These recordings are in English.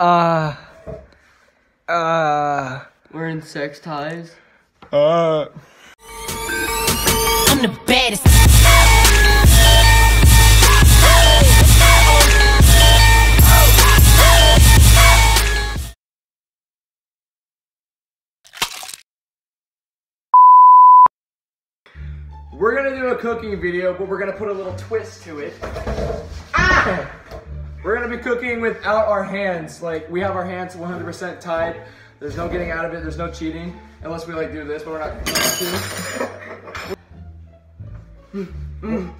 Uh. Uh. We're in sex ties. Uh. I'm the baddest. We're gonna do a cooking video, but we're gonna put a little twist to it. Ah! We're gonna be cooking without our hands. Like, we have our hands 100% tied. There's no getting out of it, there's no cheating. Unless we like do this, but we're not going to.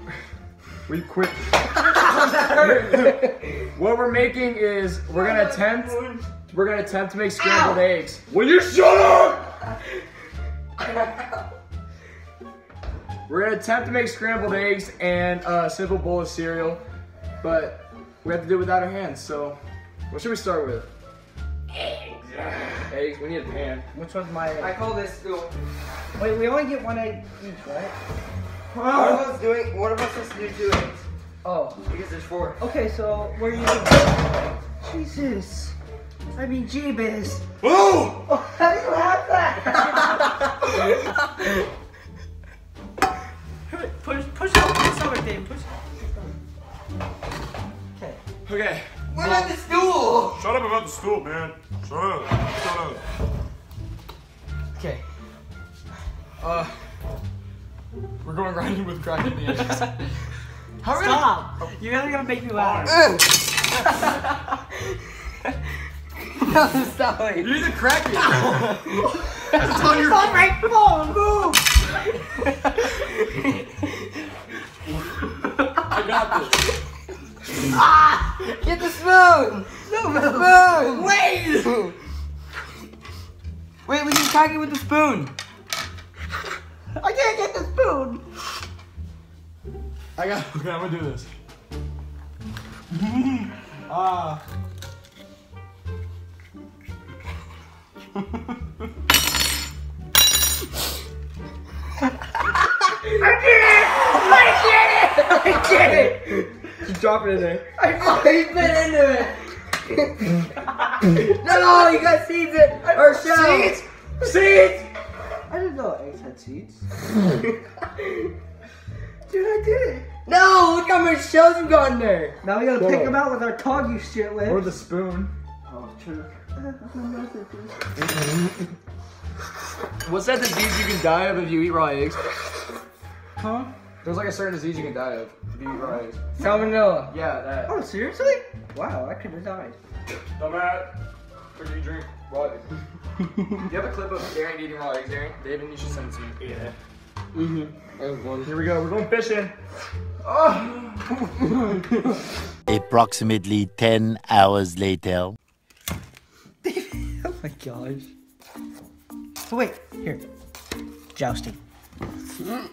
We quit. what we're making is we're gonna attempt we're gonna attempt to make scrambled eggs. Will you shut up? We're gonna attempt to make scrambled eggs and a simple bowl of cereal, but we have to do it without our hands. So, what should we start with? Eggs. Eggs. We need a pan. Which one's my egg? I call this school. Wait, we only get one egg each, right? One of us doing. One of us has to do two eggs Oh. because there's four. Okay, so we're using. Jesus. I mean, Jeebus. Oh! Oh, how do you have that? push, push over, push over, Dave. Push. Okay. Okay. What about the stool? Shut up about the stool, man. Shut up. Shut up. Okay. Uh, we're going riding with crack in the edges. Stop! Really? You guys are gonna make me laugh. no, stop it. You're the crackhead. it's on your phone. It's on my phone. Move. Wait. Wait, we can crack it with the spoon. I can't get the spoon. I got. Okay, I'm gonna do this. Ah. I get it. Just drop it in there. I fucking bit into it. no, you got seeds in our shells. Seeds? Seeds! I didn't know eggs had seeds. Dude, I did it. No, look how many shells you got in there. Now we gotta Whoa. pick them out with our tongue, you shit lips. Or the spoon. Oh, true. What's that disease you can die of if you eat raw eggs? Huh? There's like a certain disease you can die of if you eat raw eggs. Salmonella. Yeah, that. Oh, seriously? Wow, I could have died. Dumbass. What do you drink? Raw eggs. you have a clip of Darren eating raw eggs, Darren? David, you should send it to me. Yeah. Mm-hmm. Here we go. We're going fishing. Approximately 10 hours later. Oh my gosh. Oh, wait, here. Jousting.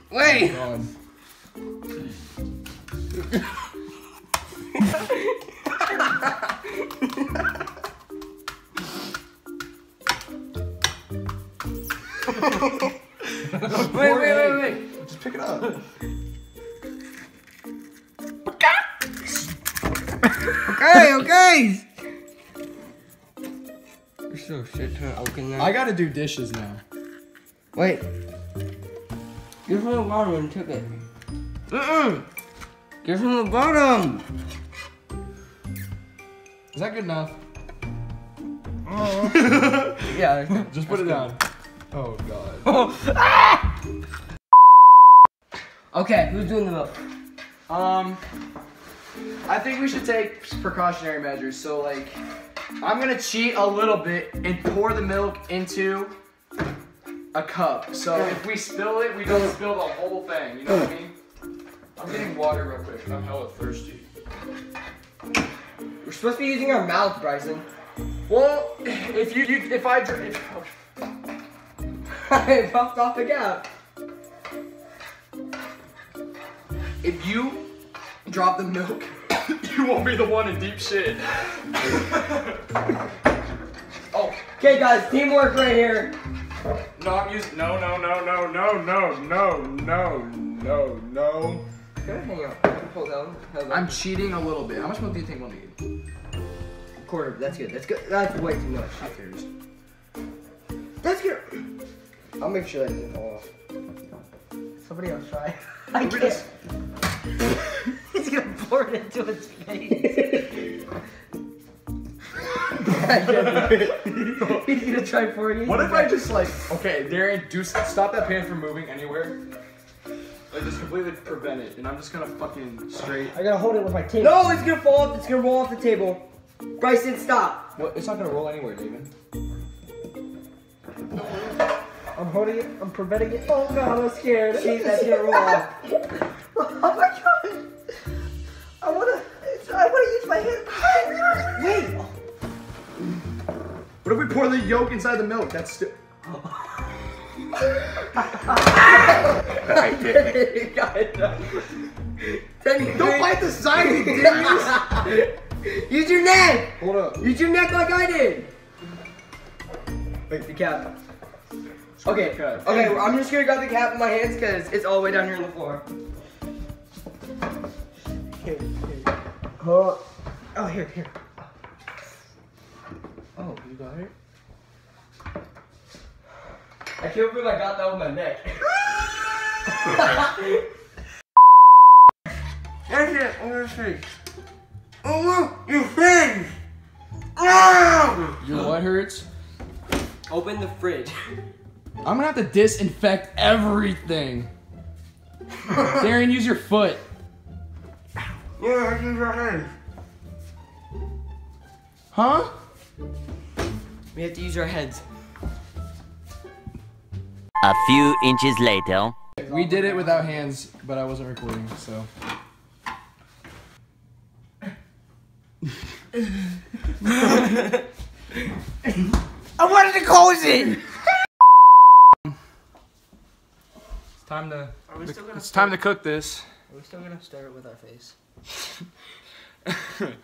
Wait. Oh wait, so shit ton of oaken now. I gotta do dishes now. Wait. Give from the bottom and took it. Mm-mm. Give from the bottom. Is that good enough? Yeah. Just put it down. Oh god. Okay, who's doing the milk? Um, I think we should take precautionary measures. So like, I'm gonna cheat a little bit and pour the milk into a cup. So if we spill it, we don't spill the whole thing. You know what I mean? I'm getting water real quick. I'm hella thirsty. We're supposed to be using our mouth, Brycen. Well, if you, you if I dr- if, oh. I popped off the gap. if you drop the milk, you won't be the one in deep shit. oh, Okay, guys, teamwork right here. no, I'm using. No, no, no, no, no, no, no, no, no, no. Good, hang on. Pull down. Hold on. I'm cheating a little bit. How much milk do you think we'll need? quarter. That's good. That's good. That's way too much. That's good. I'll make sure that doesn't fall off. Somebody else try. I can't. He's gonna pour it into his face. He's gonna try pouring it. What if I just like, okay, Darian, do stop that pan from moving anywhere. Like just completely prevent it, and I'm just gonna fucking straight. I gotta hold it with my tape. No, it's gonna fall off. It's gonna roll off the table. Brycen, stop. What? It's not gonna roll anywhere, David. I'm holding it. I'm preventing it. Oh god, I'm scared. See, that's gonna roll off. Oh my god. Wait. What if we pour the yolk inside the milk? That's still. Don't bite the side, you! Use your neck. Hold up. Use your neck like I did. Wait, the cap. Okay, Cap. okay, well, I'm just gonna grab the cap in my hands because it's all the way down here on the floor. Oh, oh here, here. Oh, you got it? I can't believe I got that on my neck. That's it. I'm gonna see. Oh look, your friends. Ah! Your what hurts? Open the fridge. I'm gonna have to disinfect everything. Darian, use your foot. Yeah, I use your hands. Huh? We have to use our heads. A few inches later. We did it without hands, but I wasn't recording, so. I wanted to close it. It's time to. Are we still gonna? It's time to cook this. Are we still gonna stir it with our face?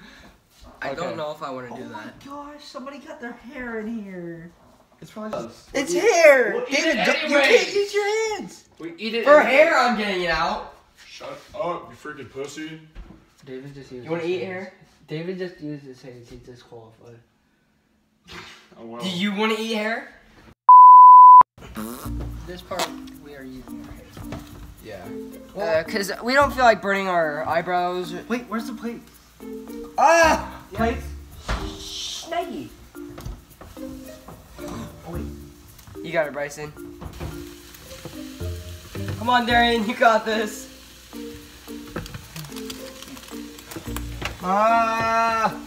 I Okay. don't know if I want to do that. Oh my gosh! Somebody got their hair in here. It's probably. It's hair. We'll eat David, it don't- you can't use your hands. We eat it. For hair, I'm getting it out. Shut up, you freaking pussy. David just used. You want to eat hair? David just used his hands. He's disqualified. Oh well. Do you want to eat hair? This part we are using our hands. Yeah. Because Uh, we don't feel like burning our eyebrows. Wait, where's the plate? Ah! Plates. Snaggy. Oh wait. You got it, Brycen. Come on, Darian, you got this. Ah!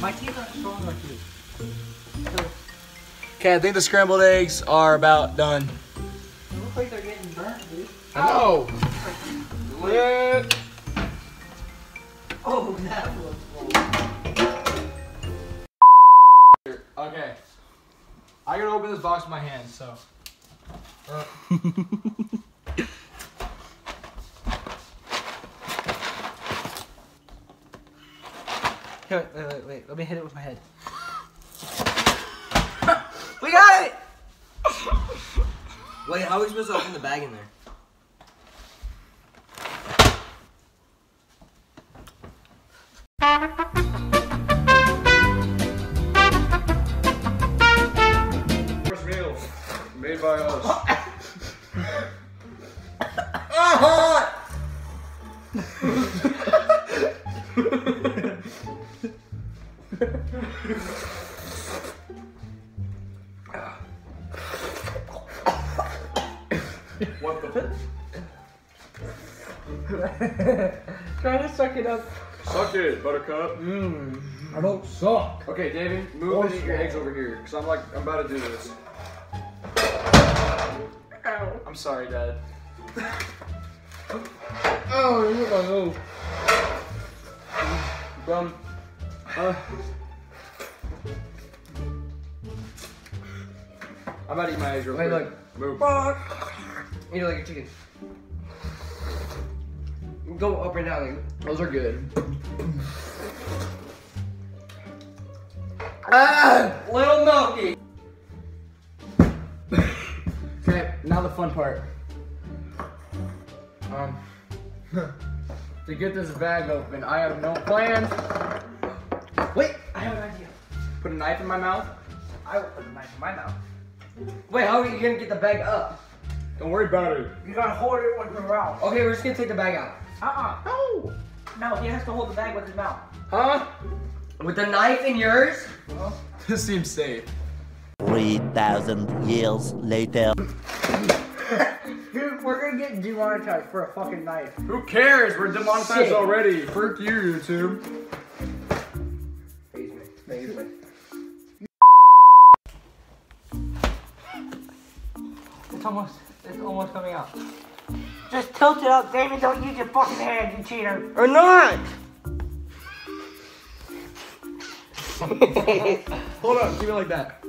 My teeth Okay, I think the scrambled eggs are about done. They look like they're getting burnt, dude. No. Oh, that was cool. Okay. I gotta open this box with my hands, so. Here, wait, wait, wait, wait. Let me hit it with my head. We got it! Wait, how are we supposed to open the bag in there? First meal made by us. Ah, what Try to suck it up. Suck it, Buttercup. I don't suck. Okay, David, move and eat your eggs over here, cause I'm like, I'm about to do this. Ow. I'm sorry, Dad. Oh, look at my nose. Bum. Uh, I'm about to eat my eggs real Wait, quick. look. Move. Eat it like a chicken. Go up and down. Those are good. ah! Little milky. Okay, now the fun part. Um, to get this bag open, I have no plans. Wait, I have an idea. Put a knife in my mouth. I will put a knife in my mouth. Wait, how are you gonna get the bag up? Don't worry about it. You gotta hold it with your mouth. Okay, we're just gonna take the bag out. Uh-uh. No. No, he has to hold the bag with his mouth. Huh? With the knife in yours? This seems safe. 3,000 years later. Dude, we're gonna get demonetized for a fucking knife. Who cares? We're demonetized Shit. already. Frick you, YouTube. Face me. Face me. It's almost, it's almost coming out. Just tilt it up, David. Don't use your fucking hand, you cheater. Or not! Hold on, keep it like that.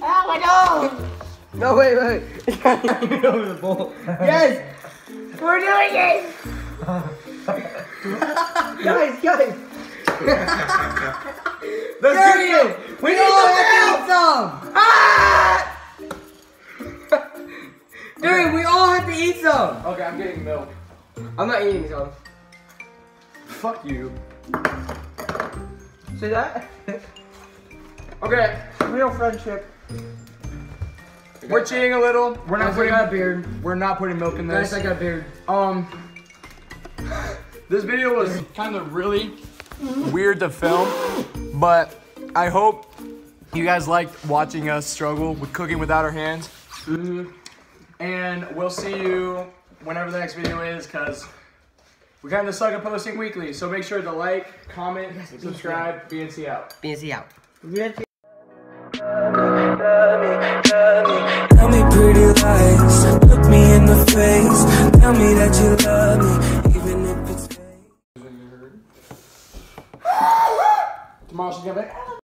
Oh my nose! No, wait, wait. It's not over the bowl. Yes! We're doing it! Guys, guys! Let's get it! We all have to eat some! Ah! Dude, we all have to eat some! Okay, I'm getting milk. I'm not eating some. Fuck you. See that? Okay, Real friendship. we're cheating a little. We're not Guys, I putting got a beard. we're not putting milk in this. Guys, I got a beard. Um, this video was kind of really weird to film, but I hope you guys liked watching us struggle with cooking without our hands. And we'll see you whenever the next video is, cause we kind of suck at posting weekly. So make sure to like, comment, subscribe, BNC out. BNC out. Tell me pretty lies, look me in the face. Tell me that you love me, even if it's fake. Tomorrow she's gonna be like, ah,